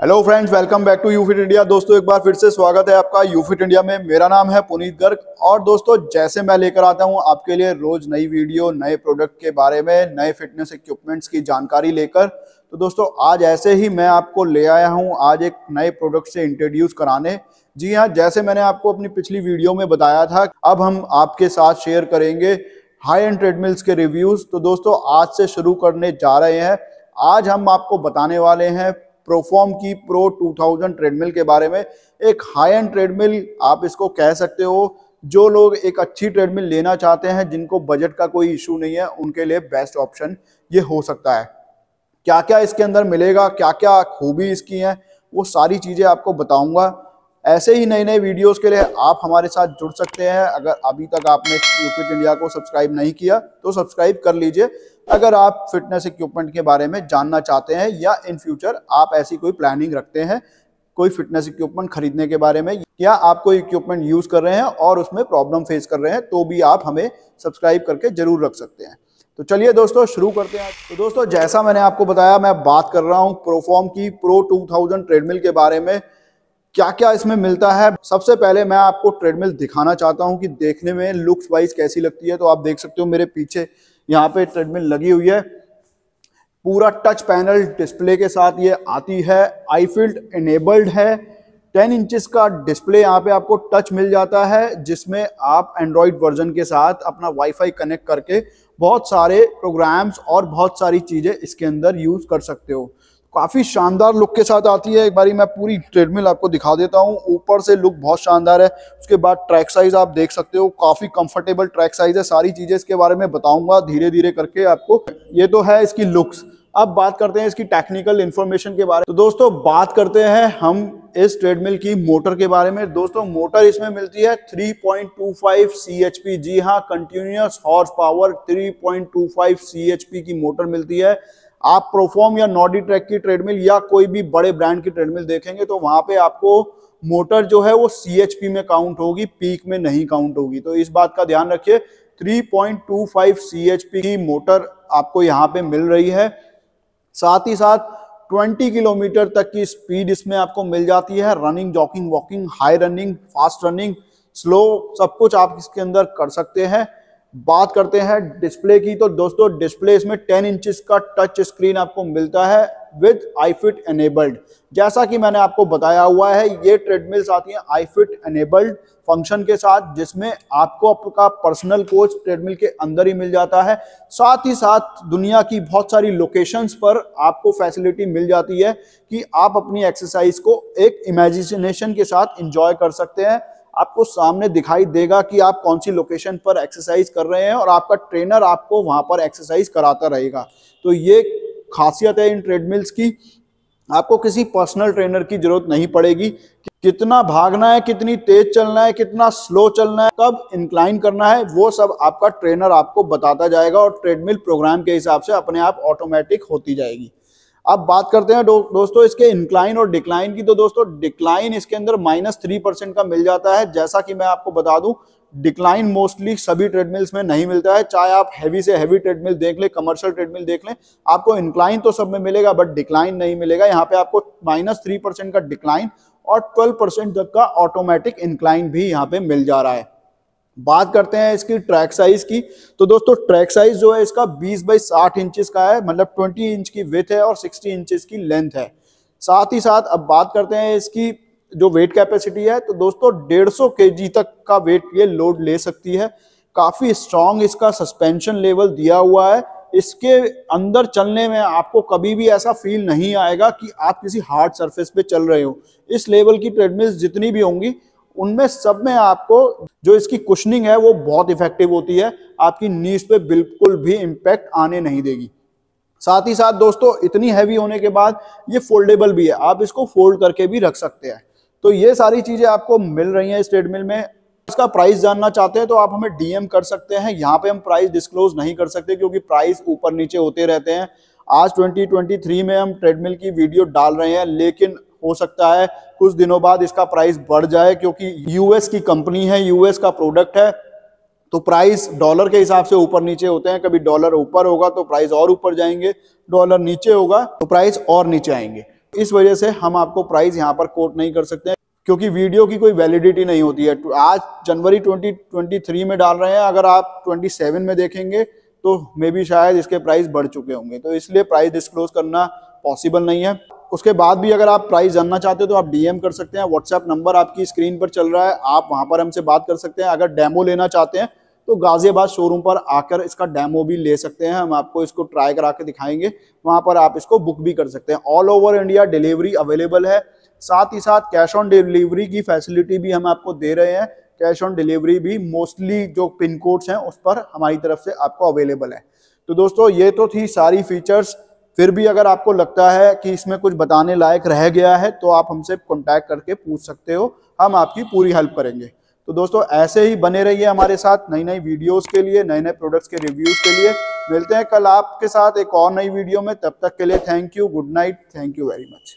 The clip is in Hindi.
Hello friends welcome back to YouFit India दोस्तों, एक बार फिर से स्वागत है आपका यूफिट इंडिया में। मेरा नाम है पुनीत गर्ग और दोस्तों, जैसे मैं लेकर आता हूँ आपके लिए रोज नई वीडियो, नए प्रोडक्ट के बारे में, नए फिटनेस इक्विपमेंट्स की जानकारी लेकर। तो दोस्तों, आज ऐसे ही मैं आपको ले आया हूँ, आज एक नए प्रोडक्ट से इंट्रोड्यूस कराने। जी हाँ जैसे मैंने आपको अपनी पिछली वीडियो में बताया था, अब हम आपके साथ शेयर करेंगे हाई एंड ट्रेडमिल्स के रिव्यूज़ तो दोस्तों, आज से शुरू करने जा रहे हैं। आज हम आपको बताने वाले हैं प्रोफॉर्म की प्रो 2000 ट्रेडमिल के बारे में। एक हाई एंड ट्रेडमिल आप इसको कह सकते हो, जो लोग एक अच्छी ट्रेडमिल लेना चाहते हैं, जिनको बजट का कोई इशू नहीं है, उनके लिए बेस्ट ऑप्शन ये हो सकता है। क्या क्या इसके अंदर मिलेगा क्या क्या खूबी इसकी है, वो सारी चीज़ें आपको बताऊँगा। ऐसे ही नए नए वीडियोस के लिए आप हमारे साथ जुड़ सकते हैं। अगर अभी तक आपने यूपिट इंडिया को सब्सक्राइब नहीं किया तो सब्सक्राइब कर लीजिए। अगर आप फिटनेस इक्विपमेंट के बारे में जानना चाहते हैं या इन फ्यूचर आप ऐसी कोई प्लानिंग रखते हैं, कोई फिटनेस इक्विपमेंट खरीदने के बारे में, या आप कोई इक्विपमेंट यूज़ कर रहे हैं और उसमें प्रॉब्लम फेस कर रहे हैं तो भी आप हमें सब्सक्राइब करके ज़रूर रख सकते हैं। तो चलिए दोस्तों, शुरू करते हैं। तो दोस्तों, जैसा मैंने आपको बताया, मैं बात कर रहा हूँ प्रोफॉर्म की प्रो 2000 ट्रेडमिल के बारे में। क्या क्या इसमें मिलता है? सबसे पहले मैं आपको ट्रेडमिल दिखाना चाहता हूँ कि देखने में लुक्स वाइज कैसी लगती है। तो आप देख सकते हो मेरे पीछे यहाँ पे ट्रेडमिल लगी हुई है। पूरा टच पैनल डिस्प्ले के साथ ये आती है। आई आईफील्ड इनेबल्ड है। 10 इंचेस का डिस्प्ले यहाँ पे आपको टच मिल जाता है, जिसमें आप एंड्रॉइड वर्जन के साथ अपना वाईफाई कनेक्ट करके बहुत सारे प्रोग्राम्स और बहुत सारी चीज़ें इसके अंदर यूज़ कर सकते हो। काफ़ी शानदार लुक के साथ आती है। एक बारी मैं पूरी ट्रेडमिल आपको दिखा देता हूँ। ऊपर से लुक बहुत शानदार है। उसके बाद ट्रैक साइज़ आप देख सकते हो। काफ़ी कंफर्टेबल ट्रैक साइज़ है। सारी चीज़ें इसके बारे में बताऊँगा धीरे धीरे करके आपको। ये तो है इसकी लुक्स। अब बात करते हैं इसकी टेक्निकल इन्फॉर्मेशन के बारे में। तो दोस्तों, बात करते हैं हम इस ट्रेडमिल की मोटर के बारे में। दोस्तों, मोटर इसमें मिलती है 3.25 सीएचपी जी हाँ कंटिन्यूस हॉर्स पावर 3.25 सीएचपी की मोटर मिलती है। आप प्रोफॉर्म या नॉडी ट्रैक की ट्रेडमिल या कोई भी बड़े ब्रांड की ट्रेडमिल देखेंगे तो वहाँ पे आपको मोटर जो है वो सीएचपी में काउंट होगी पीक में नहीं काउंट होगी। तो इस बात का ध्यान रखिए 3.25 सीएचपी की मोटर आपको यहाँ पे मिल रही है। साथ ही साथ 20 किलोमीटर तक की स्पीड इसमें आपको मिल जाती है running jogging walking high running fast running slow सब कुछ आप इसके अंदर कर सकते हैं। बात करते हैं डिस्प्ले की तो दोस्तों डिस्प्ले इसमें 10 इंचेस का टच स्क्रीन आपको मिलता है विद आईफिट एनेबल्ड जैसा कि मैंने आपको बताया हुआ है, ये ट्रेडमिल्स आती हैं आईफिट एनेबल्ड फ़ंक्शन के साथ, जिसमें आपको आपका पर्सनल कोच ट्रेडमिल के अंदर ही मिल जाता है। साथ ही साथ दुनिया की बहुत सारी लोकेशंस पर आपको फैसिलिटी मिल जाती है कि आप अपनी एक्सरसाइज को एक इमेजिनेशन के साथ इंजॉय कर सकते हैं। आपको सामने दिखाई देगा कि आप कौन सी लोकेशन पर एक्सरसाइज कर रहे हैं और आपका ट्रेनर आपको वहाँ पर एक्सरसाइज कराता रहेगा। तो ये खासियत है इन ट्रेडमिल्स की। आपको किसी पर्सनल ट्रेनर की ज़रूरत नहीं पड़ेगी। कितना भागना है, कितनी तेज चलना है, कितना स्लो चलना है, कब इंक्लाइन करना है, वो सब आपका ट्रेनर आपको बताता जाएगा और ट्रेडमिल प्रोग्राम के हिसाब से अपने आप ऑटोमेटिक होती जाएगी। अब बात करते हैं दो, दोस्तों इसके इंक्लाइन और डिक्लाइन की। तो दोस्तों डिक्लाइन इसके अंदर माइनस थ्री परसेंट का मिल जाता है। जैसा कि मैं आपको बता दूँ डिक्लाइन मोस्टली सभी ट्रेडमिल्स में नहीं मिलता है। चाहे आप हैवी से हैवी ट्रेडमिल देख लें कमर्शियल ट्रेडमिल देख लें आपको इंक्लाइन तो सब में मिलेगा बट डिक्लाइन नहीं मिलेगा। यहाँ पे आपको माइनस थ्री परसेंट का डिक्लाइन और ट्वेल्व परसेंट तक का ऑटोमेटिक इंक्लाइन भी यहाँ पे मिल जा रहा है। बात करते हैं इसकी ट्रैक साइज़ की। तो दोस्तों ट्रैक साइज़ जो है इसका 20 बाई 60 इंचेस का है मतलब 20 इंच की विथ है और 60 इंचेस की लेंथ है। साथ ही साथ अब बात करते हैं इसकी जो वेट कैपेसिटी है तो दोस्तों 150 केजी तक का वेट ये लोड ले सकती है। काफ़ी स्ट्रॉन्ग इसका सस्पेंशन लेवल दिया हुआ है। इसके अंदर चलने में आपको कभी भी ऐसा फील नहीं आएगा कि आप किसी हार्ड सरफेस पे चल रहे हो। इस लेवल की ट्रेडमिल्स जितनी भी होंगी उनमें सब में आपको जो इसकी कुशनिंग है, वो बहुत इफ़ेक्टिव होती है। आपकी नीज पे बिल्कुल भी इम्पैक्ट आने नहीं देगी। साथ ही साथ दोस्तों, इतनी हैवी होने के बाद ये फोल्डेबल भी है। आप इसको फोल्ड करके भी रख सकते हैं। तो ये सारी चीज़ें आपको मिल रही हैं इस ट्रेडमिल में। इसका प्राइस जानना चाहते हैं तो आप हमें डीएम कर सकते हैं। यहाँ पे हम प्राइस डिस्क्लोज नहीं कर सकते क्योंकि प्राइस ऊपर नीचे होते रहते हैं। आज 2023 में हम ट्रेडमिल की वीडियो डाल रहे हैं, लेकिन हो सकता है कुछ दिनों बाद इसका प्राइस बढ़ जाए, क्योंकि यूएस की कंपनी है यूएस का प्रोडक्ट है तो प्राइस डॉलर के हिसाब से ऊपर नीचे होते हैं। कभी डॉलर ऊपर होगा तो प्राइस और ऊपर जाएँगे। डॉलर नीचे होगा तो प्राइस और नीचे आएँगे। इस वजह से हम आपको प्राइस यहाँ पर कोट नहीं कर सकते, क्योंकि वीडियो की कोई वैलिडिटी नहीं होती है। आज जनवरी 2023 में डाल रहे हैं, अगर आप 27 में देखेंगे तो मे भी शायद इसके प्राइस बढ़ चुके होंगे। तो इसलिए प्राइस डिस्क्लोज करना पॉसिबल नहीं है। उसके बाद भी अगर आप प्राइस जानना चाहते हो तो आप डीएम कर सकते हैं। व्हाट्सएप नंबर आपकी स्क्रीन पर चल रहा है। आप वहाँ पर हमसे बात कर सकते हैं। अगर डेमो लेना चाहते हैं तो गाजियाबाद शोरूम पर आकर इसका डेमो भी ले सकते हैं। हम आपको इसको ट्राई करा के दिखाएँगे। वहाँ पर आप इसको बुक भी कर सकते हैं। All over India delivery available है। साथ ही साथ कैश ऑन डिलीवरी की फैसिलिटी भी हम आपको दे रहे हैं। कैश ऑन डिलीवरी भी मोस्टली जो पिन कोड्स हैं, उस पर हमारी तरफ़ से आपको अवेलेबल है। तो दोस्तों, ये तो थी सारी फीचर्स फिर भी अगर आपको लगता है कि इसमें कुछ बताने लायक रह गया है तो आप हमसे कॉन्टैक्ट करके पूछ सकते हो। हम आपकी पूरी हेल्प करेंगे। तो दोस्तों, ऐसे ही बने रहिए हमारे साथ नई नई वीडियोस के लिए नए नए प्रोडक्ट्स के रिव्यूज़ के लिए। मिलते हैं कल आपके साथ एक और नई वीडियो में। तब तक के लिए thank you good night thank you very much